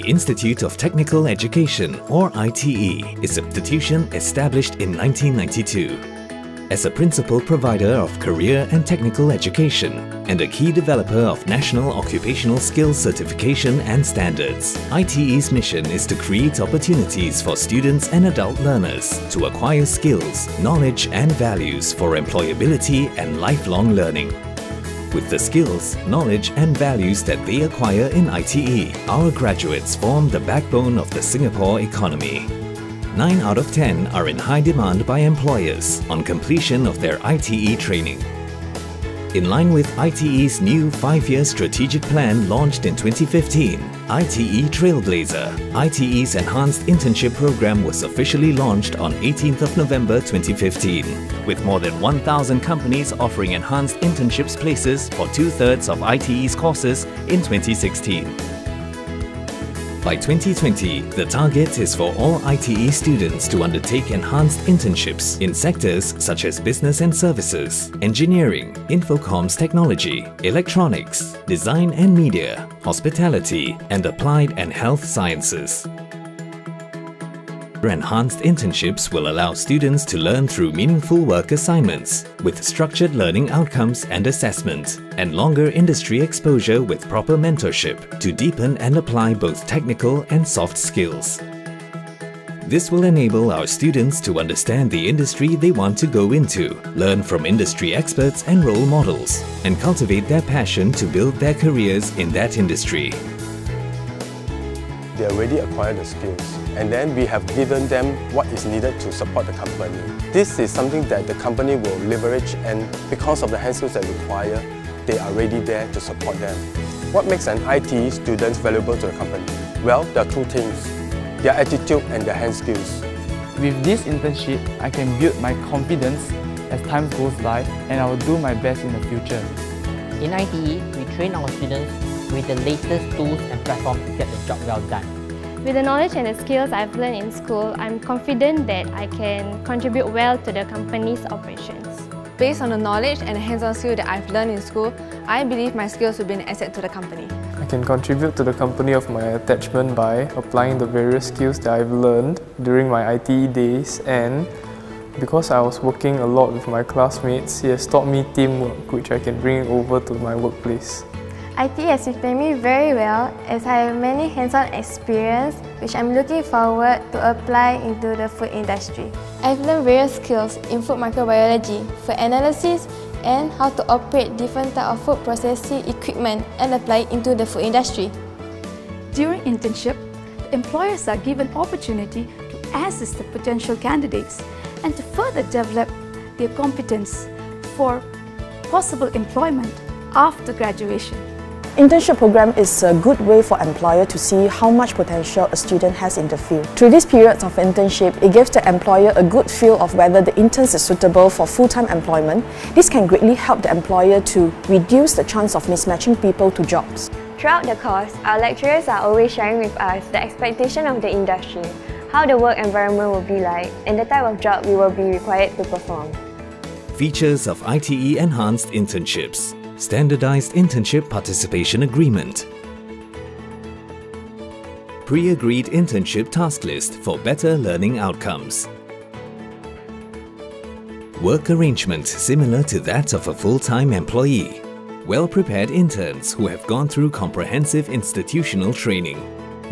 The Institute of Technical Education, or ITE, is a institution established in 1992 as a principal provider of career and technical education and a key developer of national occupational skills certification and standards. ITE's mission is to create opportunities for students and adult learners to acquire skills, knowledge and values for employability and lifelong learning. With the skills, knowledge and values that they acquire in ITE, our graduates form the backbone of the Singapore economy. 9 out of 10 are in high demand by employers on completion of their ITE training. In line with ITE's new 5-year strategic plan launched in 2015, ITE Trailblazer, ITE's enhanced internship program was officially launched on 18th of November 2015, with more than 1,000 companies offering enhanced internships places for two-thirds of ITE's courses in 2016. By 2020, the target is for all ITE students to undertake enhanced internships in sectors such as business and services, engineering, infocomms technology, electronics, design and media, hospitality, and applied and health sciences. Enhanced internships will allow students to learn through meaningful work assignments with structured learning outcomes and assessment and longer industry exposure with proper mentorship to deepen and apply both technical and soft skills. This will enable our students to understand the industry they want to go into, learn from industry experts and role models, and cultivate their passion to build their careers in that industry they already acquired the skills and then we have given them what is needed to support the company. This is something that the company will leverage and because of the hand skills they require, they are already there to support them. What makes an IT student valuable to the company? Well, there are two things, their attitude and their hand skills. With this internship, I can build my confidence as time goes by and I will do my best in the future. In ITE, we train our students with the latest tools and platforms to get the job well done. With the knowledge and the skills I've learned in school, I'm confident that I can contribute well to the company's operations. Based on the knowledge and hands-on skill that I've learned in school, I believe my skills will be an asset to the company. I can contribute to the company of my attachment by applying the various skills that I've learned during my ITE days and because I was working a lot with my classmates, he has taught me teamwork which I can bring over to my workplace. IT has prepared me very well as I have many hands-on experience which I'm looking forward to apply into the food industry. I've learned various skills in food microbiology, food analysis, and how to operate different type of food processing equipment and apply it into the food industry. During internship, the employers are given opportunity to assess the potential candidates and to further develop their competence for possible employment after graduation. Internship program is a good way for employer to see how much potential a student has in the field. Through these periods of internship, it gives the employer a good feel of whether the intern is suitable for full-time employment. This can greatly help the employer to reduce the chance of mismatching people to jobs. Throughout the course, our lecturers are always sharing with us the expectation of the industry, how the work environment will be like, and the type of job we will be required to perform. Features of ITE Enhanced Internships Standardized Internship Participation Agreement. Pre-agreed internship task list for better learning outcomes. Work arrangement similar to that of a full-time employee. Well-prepared interns who have gone through comprehensive institutional training.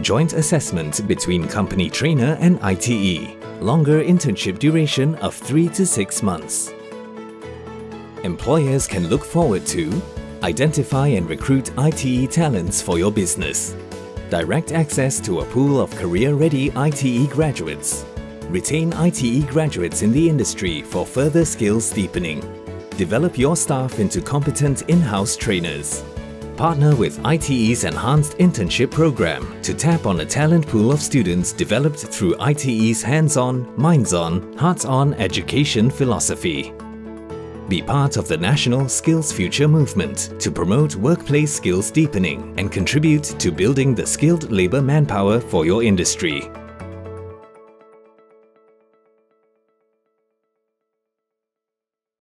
Joint assessment between company trainer and ITE Longer internship duration of 3 to 6 months employers can look forward to Identify and recruit ITE talents for your business. Direct access to a pool of career-ready ITE graduates. Retain ITE graduates in the industry for further skills deepening. Develop your staff into competent in-house trainers. Partner with ITE's Enhanced Internship Program to tap on a talent pool of students developed through ITE's hands-on, minds-on, hearts-on education philosophy. Be part of the National SkillsFuture movement to promote workplace skills deepening and contribute to building the skilled labour manpower for your industry.